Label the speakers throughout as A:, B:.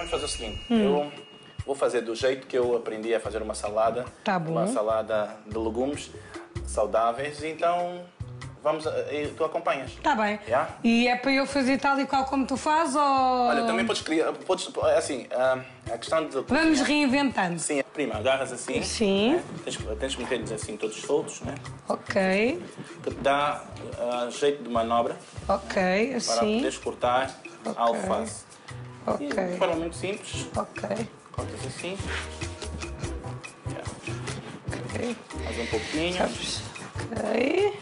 A: vamos fazer o seguinte. Eu vou fazer do jeito que eu aprendi a fazer uma salada.
B: Tá bom.
A: Uma salada de legumes saudáveis. Então, vamos... a- e Tu acompanhas.
B: Tá bem.
A: Yeah.
B: E é para eu fazer tal e qual como tu fazes ou.
A: Olha, também podes criar... Podes, é assim, ah, a questão de...
B: Vamos reinventando.
A: Sim, prima, agarras assim.
B: Sim.
A: né? Tens, tens que meter-lhes assim todos soltos, né?
B: Ok.
A: Que te dá ah, jeito de manobra
B: Ok.
A: para
B: Assim.
A: poderes cortar a alface.
B: Ok.
A: de forma muito simples,
B: Ok.
A: cortas assim,
B: Ok.
A: mais um pouquinho,
B: Ok.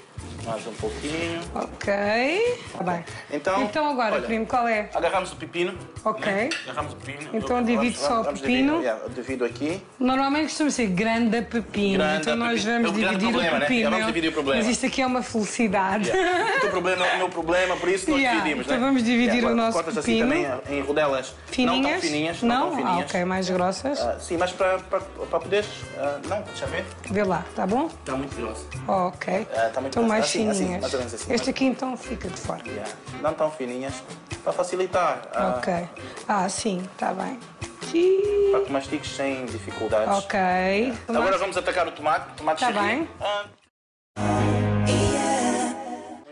A: Mais um pouquinho.
B: Ok. Tá bem.
A: Então,
B: Então agora,
A: olha,
B: primo, qual é?
A: Agarramos o pepino.
B: Ok.
A: né? Agarramos o pepino.
B: Então
A: Eu- vamos-
B: só o pepino.
A: Dividir, yeah, divido aqui.
B: Normalmente costuma ser grande pepino,
A: Grande
B: então nós vamos
A: É
B: dividir
A: problema,
B: o
A: né?
B: pepino.
A: Vamos dividir o problema.
B: Mas isto aqui é uma felicidade.
A: Yeah. O teu problema é o meu problema, por isso nós
B: Yeah,
A: dividimos.
B: então
A: né?
B: vamos dividir
A: agora
B: o nosso
A: cortas
B: pepino.
A: assim também em rodelas não tão
B: Fininhas?
A: fininhas.
B: Não?
A: Não, tão
B: Ah,
A: fininhas.
B: ok, mais grossas.
A: Ah, sim, mas para, para, para poderes. ah, não, deixa ver.
B: Vê lá, tá bom?
A: Está muito grosso.
B: Ok.
A: Ah, tá muito
B: então
A: grosso.
B: mais
A: Assim, assim,
B: fininhas.
A: mais ou menos assim.
B: este aqui então fica de fora.
A: Yeah. Não tão fininhas. Para facilitar. ah,
B: Ok. Ah, sim, tá bem. Sim.
A: Para que mastiques sem dificuldades.
B: Ok.
A: Agora vamos atacar o tomate. Tomate
B: Tá
A: cherry.
B: bem.
A: Ah,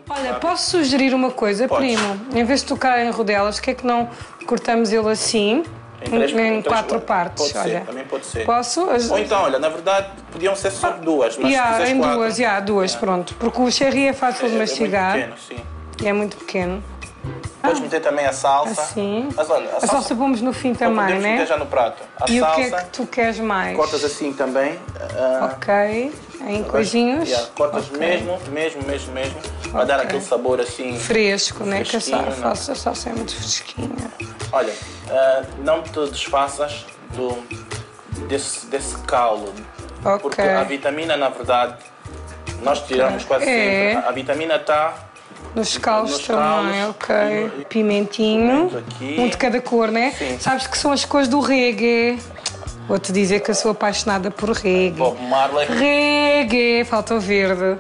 B: Olha, posso sugerir uma coisa,
A: Podes.
B: primo? Em vez de tocar em rodelas, que é que não cortamos ele assim?
A: Em três-
B: em
A: em
B: quatro
A: partes.
B: partes,
A: Pode ser,
B: olha.
A: também pode ser.
B: Posso? As-
A: Ou então, olha, na verdade, podiam ser só duas, mas se
B: Yeah,
A: quiseres
B: em
A: quatro,
B: duas, yeah, duas, pronto. Porque o cherry é fácil
A: é,
B: de
A: é
B: mastigar
A: muito pequeno, sim.
B: e é muito pequeno.
A: Podes meter também a salsa.
B: Assim.
A: Mas olha, a
B: A
A: salsa,
B: salsa pomos no fim
A: então
B: também,
A: meter
B: né?
A: já no prato. A
B: E o
A: salsa,
B: que é que tu queres mais?
A: cortas assim também. ah,
B: Ok. Em coisinhos.
A: yeah, cortas
B: Ok.
A: mesmo, mesmo, mesmo, mesmo. Vai dar
B: Ok.
A: aquele sabor assim.
B: Fresco, né? Que
A: não.
B: a salsa- a salsa é muito fresquinha.
A: Olha, ah, não te desfaças do, desse, desse caldo.
B: Ok.
A: Porque a vitamina, na verdade, nós tiramos quase
B: É.
A: sempre. A vitamina está
B: Nos caldos
A: Nos
B: também, ok. Pimentinho. Um de cada cor, né?
A: Sim.
B: Sabes que são as cores do reggae. Vou-te dizer que eu sou apaixonada por reggae.
A: Bob Marley.
B: Reggae, falta o verde.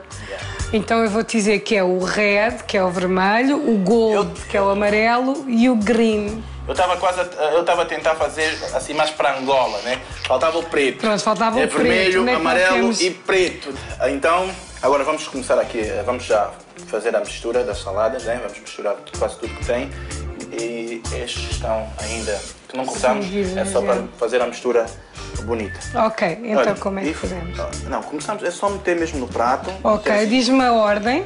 B: Então eu vou te dizer que é o red, que é o vermelho, o gold, que é o amarelo, e o green.
A: Eu estava quase a, eu estava a tentar fazer assim mais para Angola, né? Faltava o preto.
B: Pronto, faltava o
A: é
B: preto.
A: vermelho,
B: é
A: amarelo e preto. Então, agora vamos começar aqui. Vamos já fazer a mistura das saladas, né? Vamos misturar quase tudo que tem. Estes estão ainda que não cortamos, é só para fazer a mistura bonita.
B: Ok, então
A: Olha,
B: como é que fazemos?
A: Não, começamos, é só meter mesmo no prato.
B: Ok,
A: assim.
B: diz-me a ordem.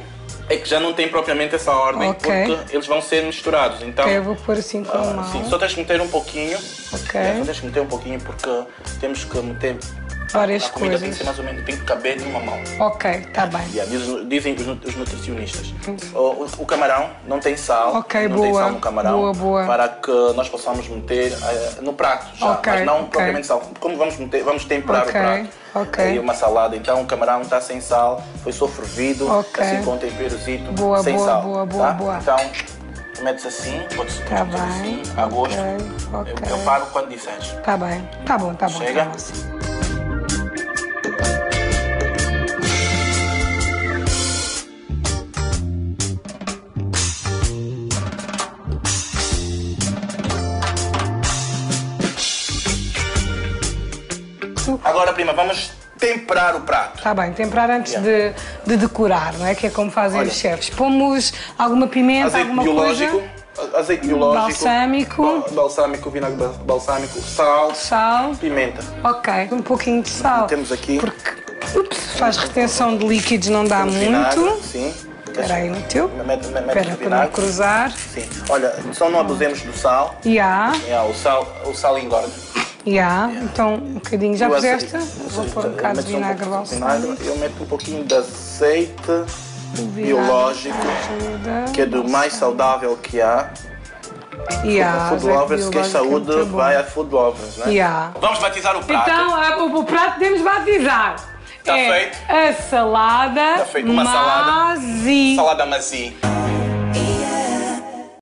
A: É que já não tem propriamente essa ordem,
B: Ok.
A: porque eles vão ser misturados. Então,
B: Ok, eu vou pôr assim com a
A: ah,
B: mão.
A: sim, só tens que meter um pouquinho.
B: Ok.
A: É, só tens que meter um pouquinho porque temos que meter.
B: Várias
A: a comida tem
B: coisas.
A: que ser mais ou menos, tem que caber numa mão.
B: Ok, tá bem.
A: Yeah, dizem, dizem os, nu- os nutricionistas. O, o- camarão não tem sal.
B: Ok,
A: não tem
B: boa.
A: sal no camarão.
B: Boa, boa.
A: Para que nós possamos meter eh, no prato já.
B: Ok,
A: mas não
B: ok.
A: propriamente sal. Como vamos, meter, vamos temperar
B: Ok,
A: o prato.
B: ok.
A: E uma salada. Então o camarão está sem sal, foi só fervido, assim com um temperozito,
B: Boa,
A: sem
B: boa,
A: sal.
B: boa, boa,
A: tá?
B: boa.
A: Então metes assim, podes
B: Tá
A: meter assim, a gosto. Eu, eu paro quando disseres.
B: Tá bem, tá bom, tá bom.
A: Chega?
B: Tá bom, assim.
A: Agora, prima, vamos temperar o prato.
B: Tá bem, temperar antes de, de decorar, não é? Que é como fazem
A: Olha.
B: os chefes. Pomos alguma pimenta,
A: Azeite
B: alguma
A: biológico,
B: coisa,
A: azeite biológico,
B: Balsâmico.
A: ba- balsâmico, vinagre ba- balsâmico, sal,
B: sal.
A: pimenta.
B: Ok, um pouquinho de sal.
A: Temos aqui
B: Porque ups, faz retenção de líquidos, não dá
A: temos
B: muito.
A: vinagre, sim.
B: Espera aí no teu. Espera
A: o
B: para não cruzar.
A: Sim. Olha, só não abusemos do sal.
B: E há,
A: É, o sal, o sal engorda.
B: E há. Então, um bocadinho. Já puseste? Vou pôr um bocado de vinagre
A: vinagre.
B: balsâmico.
A: Eu meto um pouquinho de azeite biológico,
B: ajuda.
A: que é do mais saudável que há.
B: E há.
A: food lovers, que é
B: biológico
A: saúde,
B: bom.
A: vai a food lovers, né?
B: Há.
A: Vamos batizar o prato.
B: Então, a- o, o prato podemos batizar.
A: Tá
B: é
A: feito.
B: A salada
A: Tá feito, uma salada.
B: Mazi.
A: Salada macia.